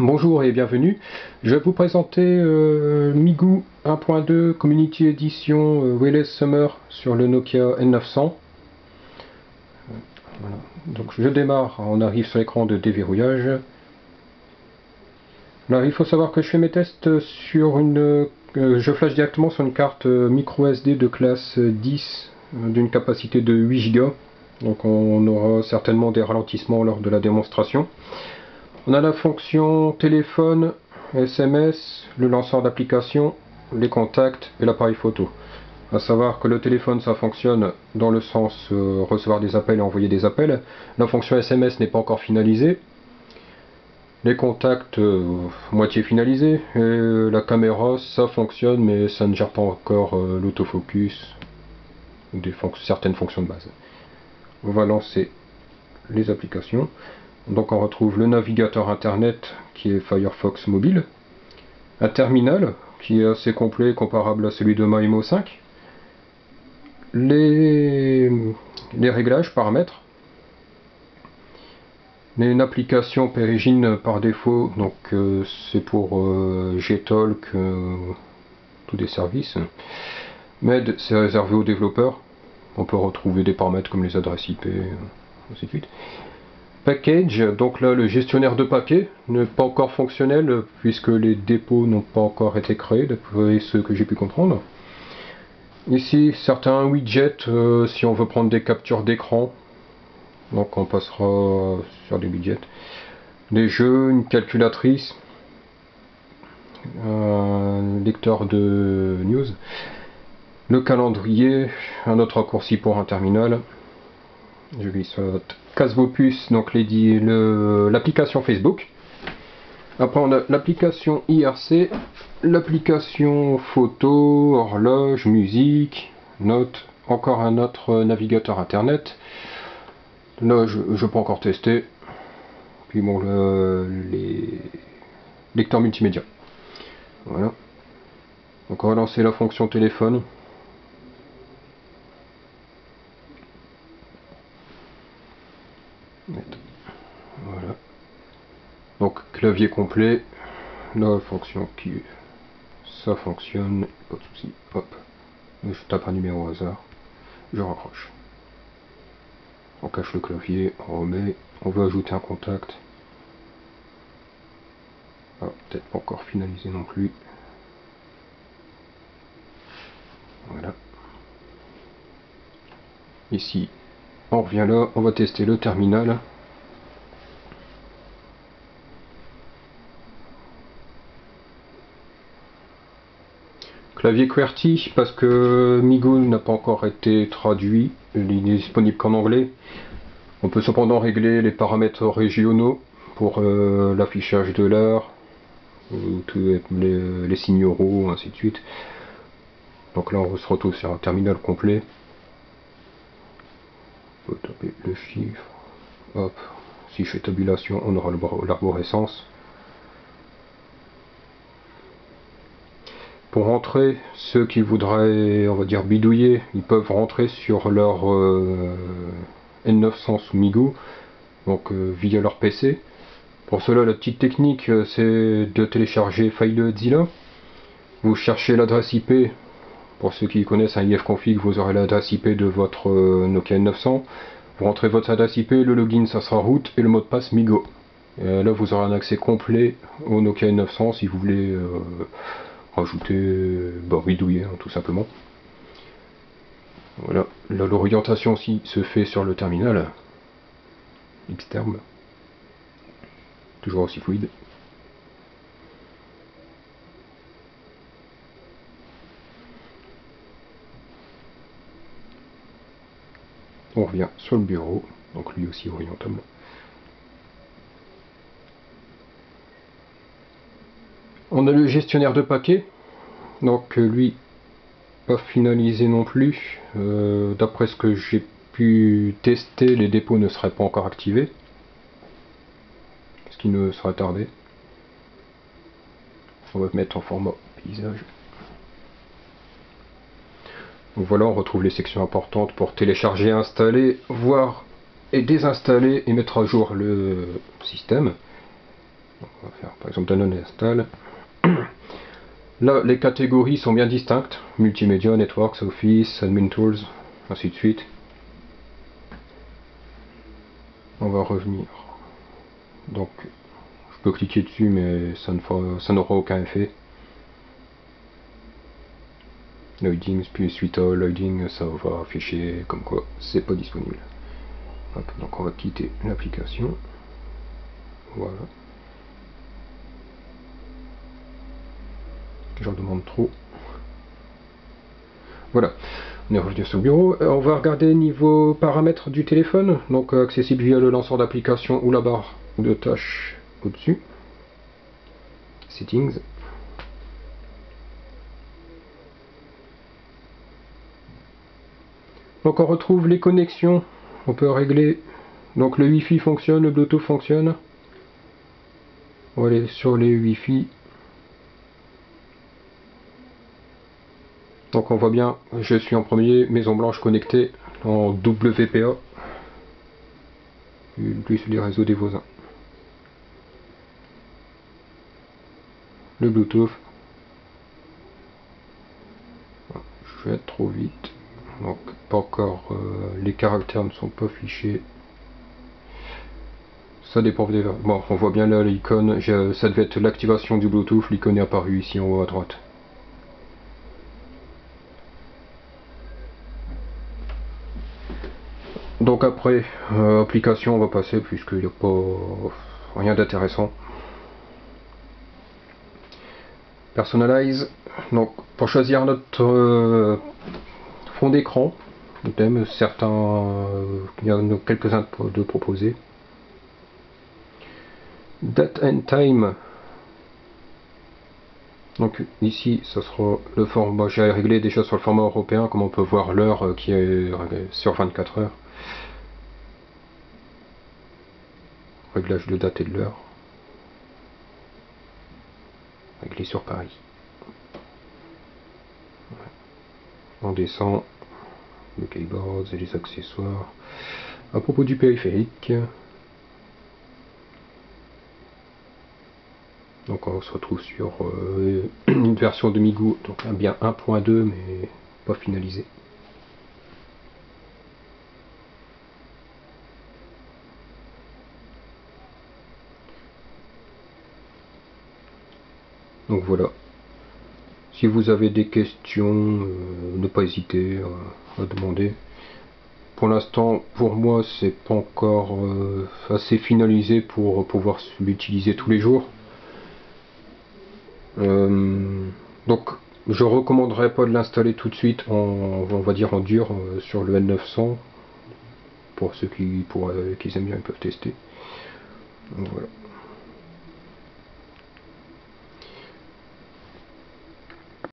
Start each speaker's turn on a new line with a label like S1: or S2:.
S1: Bonjour et bienvenue. Je vais vous présenter euh, Migu 1.2 Community Edition euh, Wireless Summer sur le Nokia N900. Donc je démarre, on arrive sur l'écran de déverrouillage. Il faut savoir que je fais mes tests sur une... Euh, je flash directement sur une carte micro SD de classe 10 d'une capacité de 8 Go. Donc on aura certainement des ralentissements lors de la démonstration. On a la fonction téléphone, SMS, le lanceur d'application, les contacts et l'appareil photo. A savoir que le téléphone ça fonctionne dans le sens euh, recevoir des appels et envoyer des appels. La fonction SMS n'est pas encore finalisée. Les contacts euh, moitié finalisés. Et la caméra ça fonctionne mais ça ne gère pas encore euh, l'autofocus ou certaines fonctions de base on va lancer les applications. Donc on retrouve le navigateur internet qui est Firefox mobile, un terminal qui est assez complet comparable à celui de MyMo 5, les, réglages, paramètres, une application Périgine par défaut, donc euh, c'est pour euh, Gtalk, euh, tous des services. MED c'est réservé aux développeurs, on peut retrouver des paramètres comme les adresses IP, ainsi de suite. Package, donc là le gestionnaire de paquets n'est pas encore fonctionnel puisque les dépôts n'ont pas encore été créés d'après ce que j'ai pu comprendre. Ici certains widgets euh, si on veut prendre des captures d'écran, donc on passera sur des widgets. Des jeux, une calculatrice, un lecteur de news le calendrier, un autre raccourci pour un terminal. Je vais puces, donc l'application Facebook. Après on a l'application IRC, l'application photo, horloge, musique, notes, encore un autre navigateur internet. Là je peux encore tester. Puis bon les lecteurs multimédia. Voilà. Donc on va lancer la fonction téléphone. Voilà. Donc clavier complet. La fonction qui ça fonctionne, pas de souci. Hop. Je tape un numéro au hasard. Je raccroche. On cache le clavier, on remet. On veut ajouter un contact. Ah, peut-être pas encore finalisé non plus. Voilà. Ici, on revient là, on va tester le terminal. Clavier QWERTY parce que Migo n'a pas encore été traduit, il est disponible qu'en anglais. On peut cependant régler les paramètres régionaux pour euh, l'affichage de l'heure, les, les signaux ainsi de suite. Donc là on se retrouve sur un terminal complet taper le chiffre. Hop. Si je fais tabulation, on aura l'arborescence. Pour rentrer, ceux qui voudraient, on va dire, bidouiller, ils peuvent rentrer sur leur euh, N900 sous Migo, donc euh, via leur PC. Pour cela, la petite technique, euh, c'est de télécharger FileZilla. Vous cherchez l'adresse IP pour ceux qui connaissent un ifconfig, vous aurez l'adresse IP de votre Nokia 900. Vous rentrez votre adresse IP, le login ça sera root et le mot de passe Migo. Et là vous aurez un accès complet au Nokia 900 si vous voulez rajouter, bah, bidouiller hein, tout simplement. Voilà, l'orientation aussi se fait sur le terminal externe, toujours aussi fluide. on revient sur le bureau, donc lui aussi orientable. On a le gestionnaire de paquets, donc euh, lui pas finalisé non plus. Euh, d'après ce que j'ai pu tester, les dépôts ne seraient pas encore activés, ce qui ne sera tardé. On va mettre en format paysage voilà, on retrouve les sections importantes pour télécharger, installer, voir et désinstaller et mettre à jour le système. on va faire par exemple d'un install. Là, les catégories sont bien distinctes. Multimédia, Networks, Office, Admin Tools, ainsi de suite. On va revenir. Donc, je peux cliquer dessus, mais ça n'aura aucun effet. Loading, puis suite à loading, ça va afficher comme quoi c'est pas disponible. donc on va quitter l'application. Voilà. J'en demande trop. Voilà, on est revenu sur le bureau. Euh, on va regarder niveau paramètres du téléphone, donc euh, accessible via le lanceur d'application ou la barre de tâches au-dessus. Settings. Donc on retrouve les connexions. On peut régler. Donc le Wi-Fi fonctionne, le Bluetooth fonctionne. On va aller sur les Wi-Fi. Donc on voit bien, je suis en premier, Maison Blanche connectée en WPA, plus les réseaux des voisins. Le Bluetooth. Je vais être trop vite. Donc pas encore, euh, les caractères ne sont pas affichés. Ça dépend des... Bon, on voit bien là l'icône, ça devait être l'activation du Bluetooth, l'icône est apparue ici en haut à droite. Donc après, euh, application, on va passer puisqu'il n'y a pas rien d'intéressant. Personalize. Donc pour choisir notre euh, fond d'écran, certains, euh, il y en a quelques-uns de proposer. Date and time. Donc ici, ça sera le format. J'ai réglé déjà sur le format européen, comme on peut voir l'heure qui est sur 24 heures. De date et de l'heure. Réglé sur Paris. On descend le keyboard et les accessoires. À propos du périphérique, donc on se retrouve sur euh, une version de Migo, donc bien 1.2 mais pas finalisé. Donc voilà. Si vous avez des questions, euh, ne pas hésiter à, demander. Pour l'instant, pour moi, c'est pas encore euh, assez finalisé pour pouvoir l'utiliser tous les jours. Euh, donc, je recommanderais pas de l'installer tout de suite en, on va dire en dur sur le N900. Pour ceux qui, pour, qui aiment bien, ils peuvent tester.